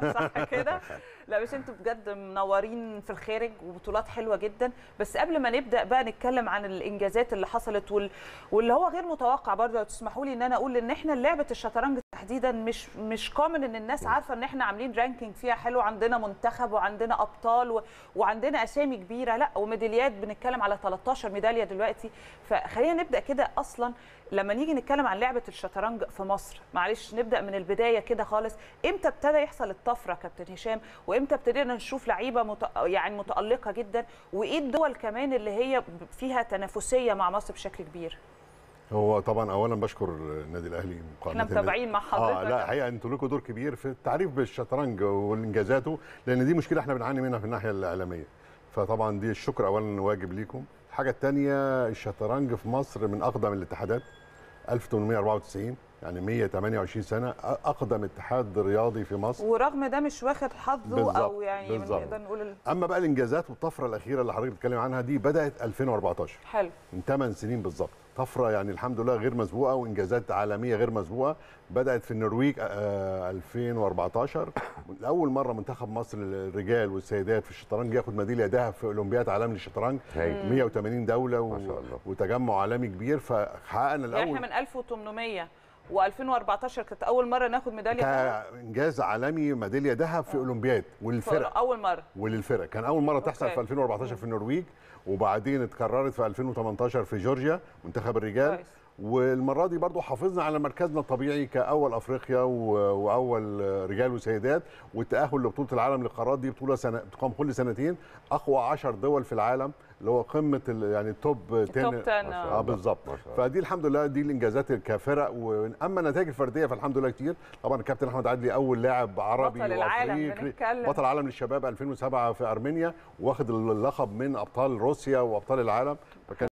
صح كده؟ لا بس أنتوا بجد منورين في الخارج وبطولات حلوة جدا. بس قبل ما نبدأ بقى نتكلم عن الإنجازات اللي حصلت وال... واللي هو غير متوقع برضه لو تسمحوا لي إن أنا أقول إن إحنا لعبة الشطرنج تحديدا مش مش common إن الناس عارفة إن إحنا عاملين ranking فيها حلو. عندنا منتخب وعندنا أبطال و... وعندنا أسامي كبيرة. لا وميداليات بنتكلم على 13 ميدالية دلوقتي. فخلينا نبدأ كده أصلا. لما نيجي نتكلم عن لعبة الشطرنج في مصر معلش نبدأ من البداية كده خالص. إمتى ابتدى يحصل الطفره كابتن هشام. وإمتى ابتدينا نشوف لعيبة مت... يعني متألقة جدا؟ وإيه الدول كمان اللي هي فيها تنافسية مع مصر بشكل كبير؟ هو طبعا اولا بشكر النادي الأهلي إحنا متابعين مع حضرتك. آه لا الحقيقة أنتوا لكم دور كبير في التعريف بالشطرنج وانجازاته لأن دي مشكلة إحنا بنعاني منها في الناحية الإعلامية. فطبعا دي الشكر اولا واجب ليكم. الحاجة الثانية الشطرنج في مصر من أقدم الاتحادات 1894 يعني 128 سنة أقدم اتحاد رياضي في مصر. ورغم ده مش واخد حظه بالزبط. أو يعني. نقدر نقول ال... أما بقى الإنجازات والطفرة الأخيرة اللي حضرتك بتتكلم عنها دي بدأت 2014 حلو. من 8 سنين بالظبط. طفرة يعني الحمد لله غير مسبوقة وإنجازات عالمية غير مسبوقة. بدأت في النرويج آه 2014 لأول مرة منتخب مصر الرجال والسيدات في الشطرنج ياخد ميدالية ذهب في أولمبياد عالمي للشطرنج. 180 دولة و... ما شاء الله. وتجمع عالمي كبير. فحققنا الأول يعني إحنا من 1800 و2014 كانت أول مرة ناخد ميدالية ذهب كإنجاز عالمي ميدالية ذهب في أولمبياد والفرق. أول مرة. وللفرق. كان أول مرة تحصل أوكي. في 2014 في النرويج وبعدين اتكررت في 2018 في جورجيا منتخب الرجال. كويس. والمرة دي برضو حافظنا على مركزنا الطبيعي كأول أفريقيا وأول رجال وسيدات والتأهل لبطولة العالم للقارات دي بطولة سنه بتقام كل سنتين أقوى 10 دول في العالم اللي هو قمة ال- يعني التوب 10 التوب 10 آه. بالظبط. فدي الحمد لله دي الإنجازات كفرق واما النتائج الفردية فالحمد لله كتير طبعا الكابتن أحمد عدلي أول لاعب عربي بطل العالم بنتكلم. بطل العالم للشباب 2007 في أرمينيا واخد اللقب من أبطال روسيا وأبطال العالم فكان